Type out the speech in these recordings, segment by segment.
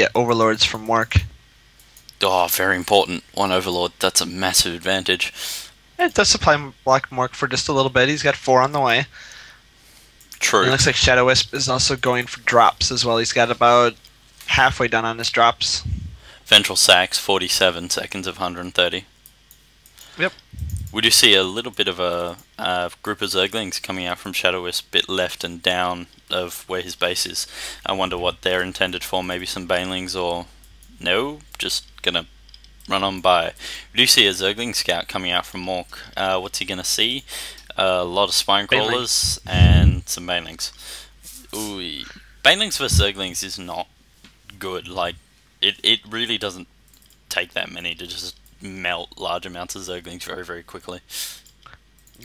the uh, overlords from Mork. Oh, very important. One overlord. That's a massive advantage. It does supply Black Mork for just a little bit. He's got four on the way. True. And it looks like Shadow Wisp is also going for drops as well. He's got about halfway done on his drops. Ventral Sacs, 47 seconds of 130. Yep. We do see a little bit of a uh, group of Zerglings coming out from Shadow Wisp, bit left and down of where his base is. I wonder what they're intended for. Maybe some Banelings or no, just gonna run on by. We do see a Zergling scout coming out from Mork. Uh, what's he gonna see? a lot of spine crawlers and some banelings. Ooh, banelings versus zerglings is not good. Like it, it really doesn't take that many to just melt large amounts of zerglings very, very quickly.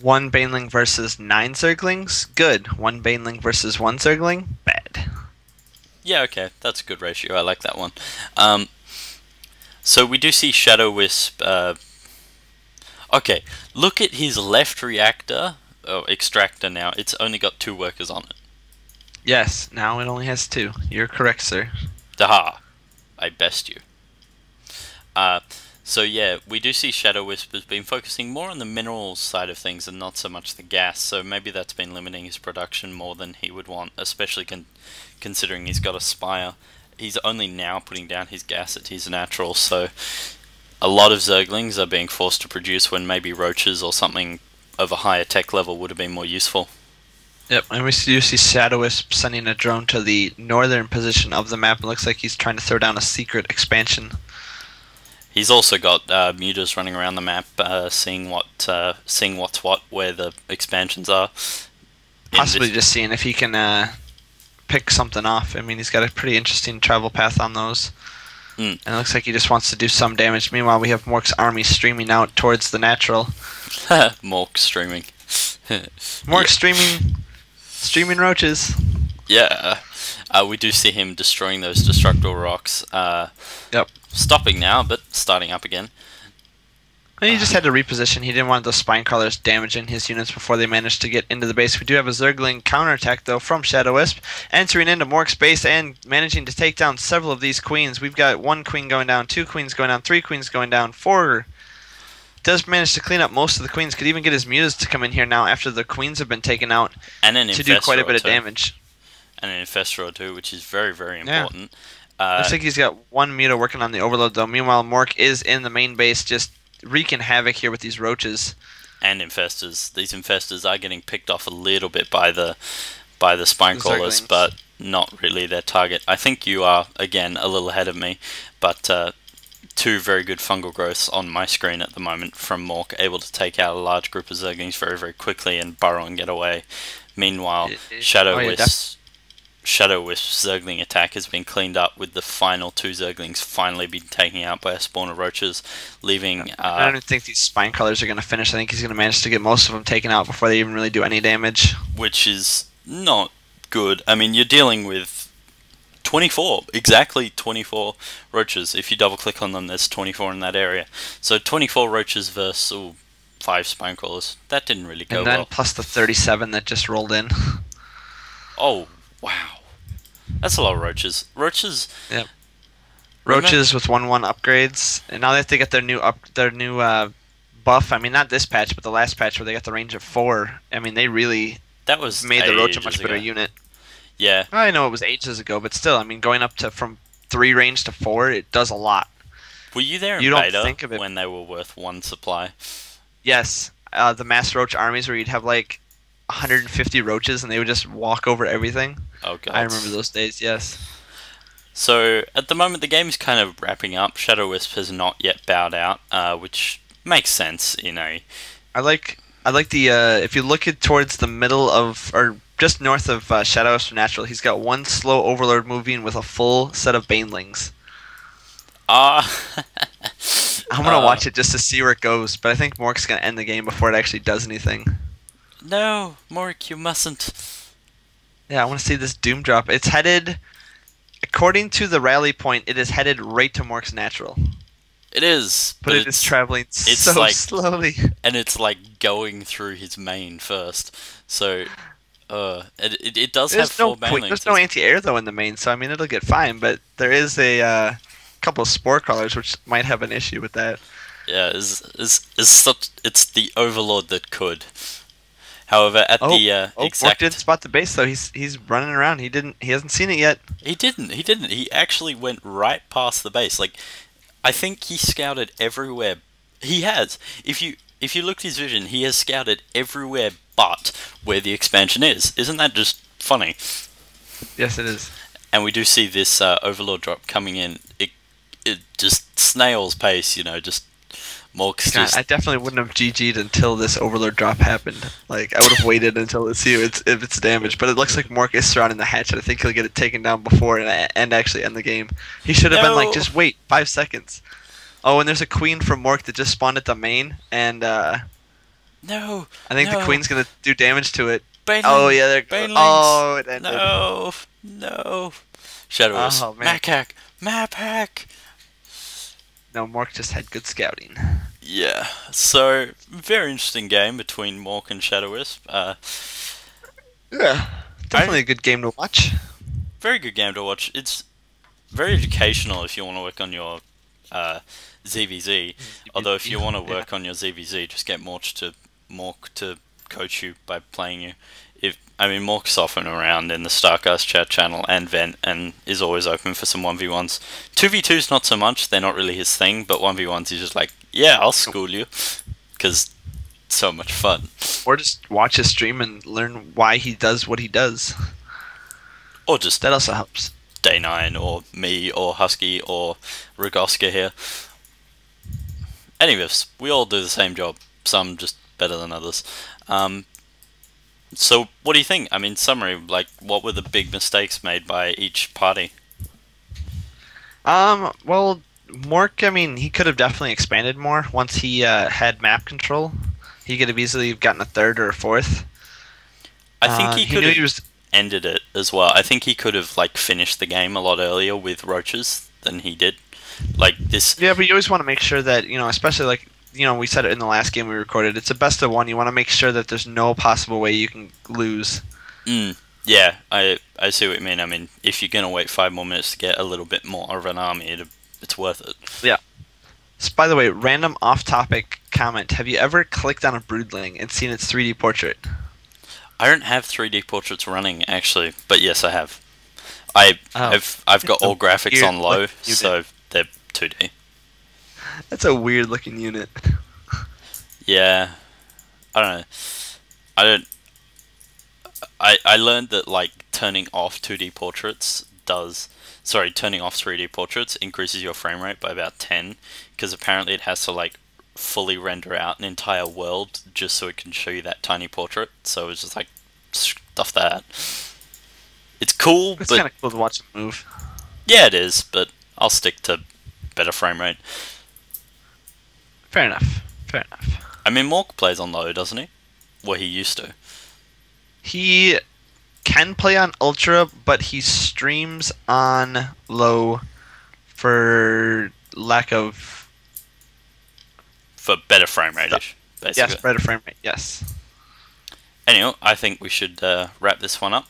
One baneling versus nine zerglings, good. One baneling versus one zergling, bad. Yeah, okay, that's a good ratio. I like that one. Um, so we do see Shadow Wisp uh, Okay, look at his left reactor, oh, extractor now. It's only got two workers on it. Yes, now it only has two. You're correct, sir. Daha. I best you. Uh, so yeah, we do see Shadow Wisp has been focusing more on the minerals side of things and not so much the gas, so maybe that's been limiting his production more than he would want, especially con considering he's got a Spire. He's only now putting down his gas at his natural, so a lot of Zerglings are being forced to produce when maybe roaches or something of a higher tech level would have been more useful. Yep, and we do see Shadow Wisp sending a drone to the northern position of the map. It looks like he's trying to throw down a secret expansion. He's also got uh, mutas running around the map, uh, seeing what, uh, seeing what's what, where the expansions are. Possibly just seeing if he can uh, pick something off. I mean, he's got a pretty interesting travel path on those. Mm. And it looks like he just wants to do some damage. Meanwhile, we have Mork's army streaming out towards the natural. Mork streaming. Mork yeah. streaming, streaming roaches. Yeah, uh, we do see him destroying those destructible rocks. Uh, yep. Stopping now, but starting up again. And he just uh, had to reposition. He didn't want those spine crawlers damaging his units before they managed to get into the base. We do have a Zergling counterattack, though, from Shadow Wisp, entering into Mork's base and managing to take down several of these queens. We've got one queen going down, two queens going down, three queens going down, four. Does manage to clean up most of the queens. Could even get his mutas to come in here now after the queens have been taken out and an to do quite a bit too. of damage. And an Infestor too, which is very, very important. Yeah. Uh, Looks like he's got one muta working on the overlord, though. Meanwhile, Mork is in the main base just wreaking havoc here with these roaches. And infestors. These infestors are getting picked off a little bit by the by the spine crawlers, but not really their target. I think you are again a little ahead of me, but uh, two very good fungal growths on my screen at the moment from Mork, able to take out a large group of Zerglings very very quickly and burrow and get away. Meanwhile, Shadow oh, yeah, Shadow Wisp Zergling attack has been cleaned up with the final two Zerglings finally being taken out by a spawn of roaches, leaving. Uh, I don't think these spine crawlers are going to finish. I think he's going to manage to get most of them taken out before they even really do any damage. Which is not good. I mean, you're dealing with 24, exactly 24 roaches. If you double click on them, there's 24 in that area. So 24 roaches versus ooh, five spine crawlers. That didn't really go well. and then well. plus the 37 that just rolled in. Oh, wow. That's a lot of roaches. Roaches. Yep. Roaches with one one upgrades, and now that they get their new up their new uh, buff. I mean, not this patch, but the last patch where they got the range of four. I mean, they really that was made the roach a much better unit. Yeah. I know it was ages ago, but still, I mean, going up to from three range to four, it does a lot. Were you there in you don't think of it. when they were worth one supply? Yes, uh, the mass roach armies where you'd have like 150 roaches and they would just walk over everything. Oh god. I remember those days, yes. So at the moment the game is kind of wrapping up. Shadow Wisp has not yet bowed out, uh, which makes sense, you know. I like I like the uh, if you look at towards the middle of or just north of uh, Shadow Wisp Natural, he's got one slow Overlord moving with a full set of Banelings. Ah. Uh, I'm gonna watch it just to see where it goes, but I think Mork's gonna end the game before it actually does anything. No, Mork, you mustn't. Yeah, I want to see this Doom drop. It's headed, according to the rally point, it is headed right to Mork's natural. It is, but, but it is traveling it's so like, slowly, and it's like going through his main first. So Uh, it, it, it does There's have no four point- there's no anti-air though in the main, so I mean it'll get fine. But there is a uh, couple of spore crawlers which might have an issue with that. Yeah, is is is such it's the overlord that could. However, at the uh, Oh, exact didn't spot the base though. He's he's running around. He didn't. He hasn't seen it yet. he didn't he didn't he actually went right past the base. Like, I think he scouted everywhere. He has. If you if you look at his vision, he has scouted everywhere but where the expansion is. Isn't that just funny? Yes, it is. And we do see this uh, overlord drop coming in. It it just snail's pace, you know, just. God, just I definitely wouldn't have GG'd until this overlord drop happened. Like I would have waited until to see if it's if it's damaged. But it looks like Mork is surrounding the hatchet. I think he'll get it taken down before and, and actually end the game. He should have been like, just wait five seconds. Oh, and there's a queen from Mork that just spawned at the main, and uh, no. I think no. the queen's gonna do damage to it. Baneling, Oh yeah, there. Banelings. Oh, it ended. No, no. Shadowless. Oh. Mac hack. Map hack. No, Mork just had good scouting. Yeah. So very interesting game between Mork and Shadow Wisp. Uh, Yeah, definitely a good game to watch. very good game to watch. It's very educational if you want to work on your uh, ZVZ. Although if you want to Yeah. work on your ZVZ, just get Mork to Mork to coach you by playing you. If I mean Mork's often around in the Starcast chat channel and Vent and is always open for some one v ones. Two v twos not so much; they're not really his thing. But one v ones, he's just like, yeah, I'll school you, because so much fun. Or just watch his stream and learn why he does what he does. Or just That also helps. Day Nine or me or Husky or Rakgoska here. Anyways, we all do the same job. Some just better than others. Um, so, what do you think? I mean, summary, like, what were the big mistakes made by each party? Um, well, Mork, I mean, he could have definitely expanded more once he uh, had map control. He could have easily gotten a third or a fourth. I think Uh, he could knew have he was. ended it as well. I think he could have like finished the game a lot earlier with roaches than he did. Like this, Yeah, but you always want to make sure that you know, especially like you know, we said it in the last game we recorded. It's a best of one. You want to make sure that there's no possible way you can lose. mm, yeah, I I see what you mean. I mean, if you're gonna wait five more minutes to get a little bit more of an army, it, it's worth it. Yeah. So, by the way, random off-topic comment: Have you ever clicked on a broodling and seen its 3D portrait? I don't have 3D portraits running actually, but yes, I have. I Oh. have I've got all graphics on low, so they're 2D. That's a weird-looking unit. Yeah, I don't know. I don't. I I learned that like turning off 2D portraits does. Sorry, turning off 3D portraits increases your frame rate by about 10, because apparently it has to like fully render out an entire world just so it can show you that tiny portrait. So it's just like stuff that. It's cool, It's but kind of cool to watch it move. Yeah, it is, but I'll stick to better frame rate. Fair enough. Fair enough. I mean, Mork plays on low, doesn't he? Well, he used to. He can play on ultra, but he streams on low for lack of For better frame rate basically. yes, better frame rate. Yes. Anyway, I think we should uh, wrap this one up.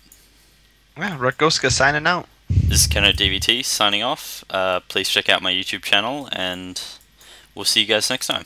Yeah, Rakgoska signing out. This is KEnODvT signing off. Uh, please check out my YouTube channel, and we'll see you guys next time.